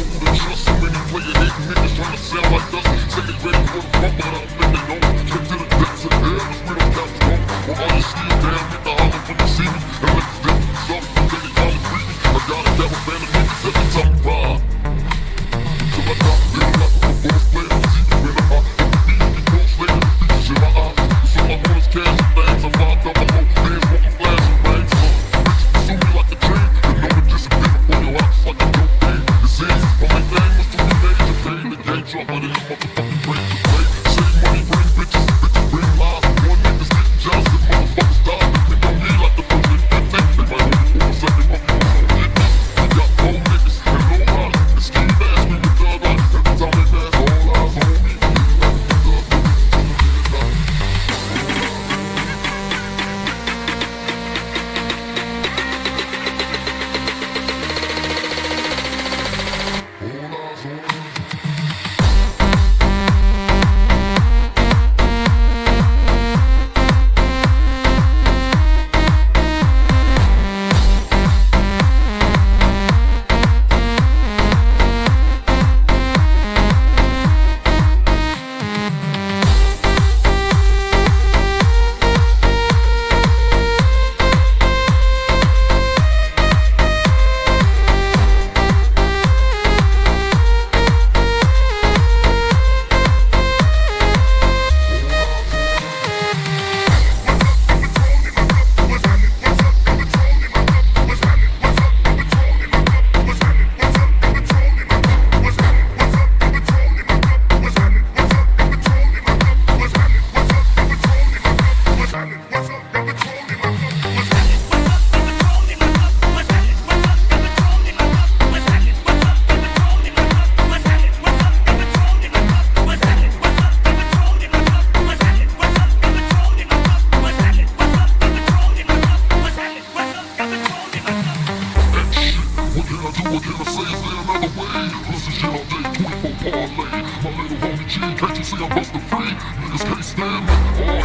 Over the show, so many players hating niggas trying to sound like us. Say they ready for the bump, but I'm finna saying that I'm out way. Hustle shit all day, 24 parlay. My little homie G, can't you see I'm bustin' free? Niggas can't stand me. Oh.